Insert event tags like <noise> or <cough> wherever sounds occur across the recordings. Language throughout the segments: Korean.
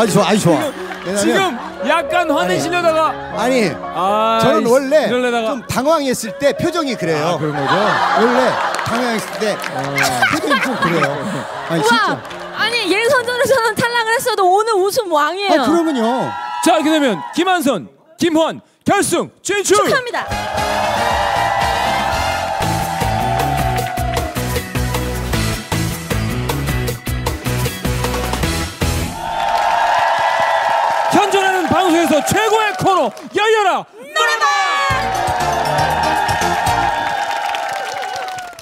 아주 좋아, 아주 좋아. 지금 약간 화내시려다가 아니 아, 저는 이- 원래 이러려다가 좀 당황했을 때 표정이 그래요. 아, 그런 거죠? 원래 당황했을 때 표정이 좀 그래요. 아니 우와. 진짜. 아니 예선전에서는 탈락을 했어도 오늘 우승 왕이에요. 아 그러면요. 자 이렇게 되면 김한선, 김환 결승 진출. 축하합니다. 최고의 코너 열려라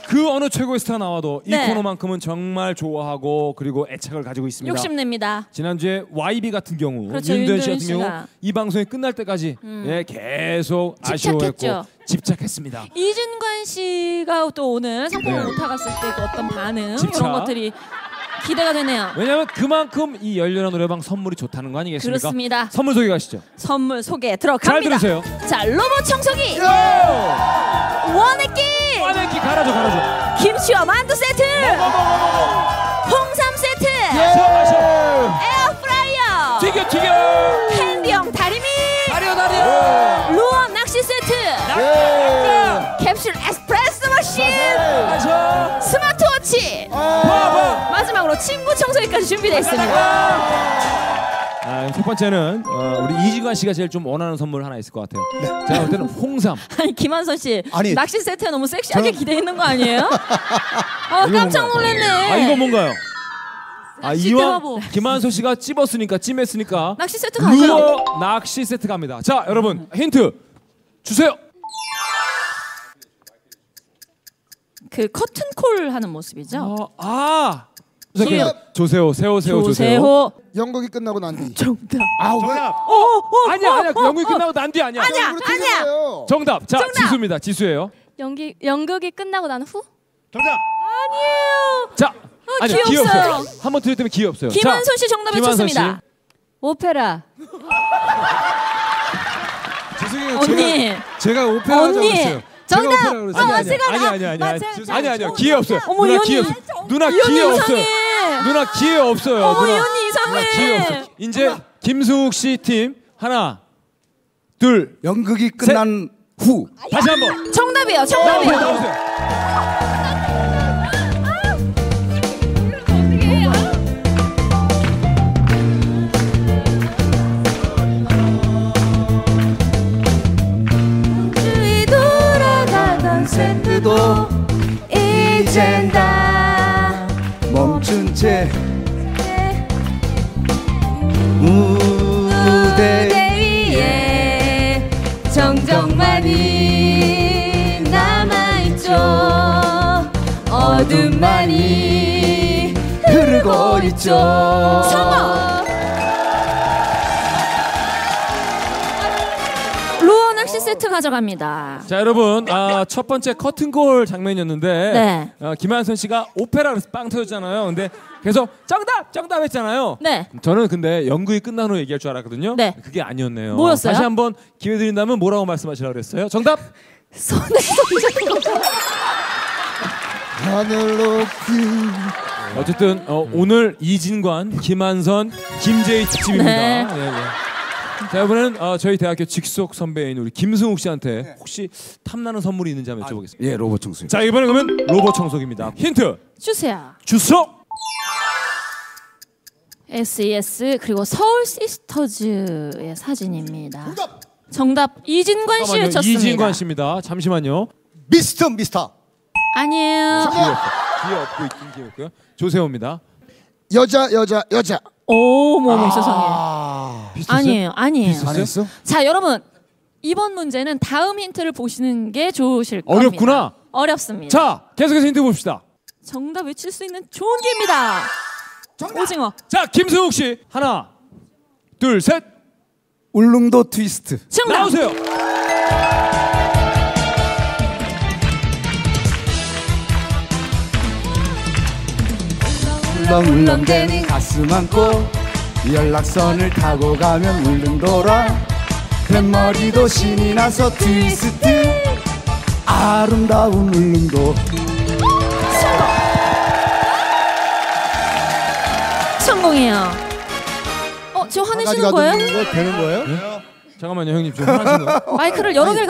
그 어느 최고의 스타 나와도 이 네. 코너만큼은 정말 좋아하고 그리고 애착을 가지고 있습니다. 욕심냅니다. 지난주에 YB 같은 경우 그렇죠, 윤도현 씨 같은 경우 씨가. 음. 이 방송이 끝날 때까지 예, 계속 집착했죠. 아쉬워했고 집착했습니다. 이준관 씨가 또 오늘 상품을 네. 못 타갔을 때 그 어떤 반응 집착. 이런 것들이 기대가 되네요. 왜냐하면 그만큼 이 열렬한 노래방 선물이 좋다는 거 아니겠습니까? 그렇습니다. 선물 소개 가시죠. 선물 소개 들어갑니다. 잘 들으세요. 자 로봇 청소기 원액기 빠내기 갈아줘 갈아줘. 김치와 만두 세트 홍삼 세트 마셔. 에어프라이어 튀겨 튀겨. handy용 다리미 다려 다려. 루어 낚시 세트. 캡슐 에스프레소 마셔. 스마트워치 봐봐. 마지막으로 침구 청소기까지 준비되어 있습니다. 아, 첫 번째는 어, 우리 이지관 씨가 제일 좀 원하는 선물 하나 있을 것 같아요. 제가 볼 때는 홍삼. <laughs> 아니 김한선 씨 아니, 낚시 세트에 너무 섹시하게 저는- 기대 있는 거 아니에요? <laughs> 아 깜짝 놀랐네. 아 이거 뭔가요? 아 이왕. 김한솔 씨가 찝었으니까 찜했으니까 낚시 세트 가죠. 루어 낚시 세트 갑니다. 자 여러분 힌트 주세요. 그 커튼콜 하는 모습이죠. 아, 아. 기억. 조세호 세호 세호 조세호. 조세호 연극이 끝나고 난 뒤. 정답. 아 왜? 정답. 어, 어, 아니야 어, 아니야 어, 영국이 어. 끝나고 난 뒤 아니야. 아니야 아니야. 정답. 자 정답. 지수입니다. 지수예요. 연기 연극이 끝나고 난 후? 정답. 아니에요. 자 아니요 기회 기회 없어요. 없어요. 한번 때면 기회 없어요. 김한선 씨 정답 김한선 외쳤습니다. 오페라. 죄송해요. 언니. 제가, 제가 오페라라고 언니. 했어요. 정답! 제가 오페라 그랬어요. 어, 아니 시간 아니 나- 아니 아니 나 아니 제- 아니 아니요 기회 없어요. 어머, 누나 이 기회 언니. 없어요. 누나 이 언니 기회 없어요. 이상해. 누나 기회 없어요. 어머 이 누나. 언니 누나 기회 이상해. 없어. 이제 김승욱 씨 팀 하나, 둘, 연극이 끝난 후. 다시 한번 정답이에요. 나오세요. 정답이에요. 나오세요. 돌아가던 세트도 어둠만이 흐르고 있죠. 성공! 루어 낚시 세트 가져갑니다. 자 여러분 아, 첫 번째 커튼콜 장면이었는데 네. 어, 김한선 씨가 오페라 그래서 빵 터졌잖아요. 근데 계속 정답 정답 했잖아요. 네. 저는 근데 연극이 끝난 후 얘기할 줄 알았거든요. 네. 그게 아니었네요. 뭐였어요? 다시 한번 기회 드린다면 뭐라고 말씀하시라고 그랬어요? 정답. 손에 손잡고 하늘로 휘. 어쨌든 어, 오늘 이진관, 김한선, 김재희 특집입니다. 네. 네, 네. 자 이번엔 어, 저희 대학교 직속 선배인 우리 김승욱 씨한테 혹시 탐나는 선물이 있는지 한번 여쭤보겠습니다. 예, 로봇 청소기. 자 이번에 그러면 로봇 청소기입니다. 힌트 주세요. 주소. SES 그리고 서울 시스터즈의 사진입니다. 정답, 이진관 씨 잠깐만요. 외쳤습니다. 이진관 씨입니다. 잠시만요. 미스터 미스터. 아니에요. 기회 없어. 기회 없고 있긴 기회 없고요. 조세호입니다. 여자 여자 여자. 오머머 세상에. 비슷했어요? 아니에요. 아니에요. 안 했어? 자, 여러분. 이번 문제는 다음 힌트를 보시는 게 좋으실 겁니다. 어렵구나. 어렵습니다. 자 계속해서 힌트 봅시다. 정답 외칠 수 있는 좋은 기회입니다. 오징어. 자 김승욱 씨 하나, 둘, 셋 울릉도 트위스트. 정답. 나오세요. 울렁 울렁대는 가슴 안고 연락선을 타고 가면 울릉도라 뱃머리도 신이 나서 트위스트 아름다운 울릉도 성공이에요. 어, 지금 한 화내시는 거예요? 되는 거 되는 거예요? 잠깐만요, 형님 좀 화나신 거. 마이크를 여러 개를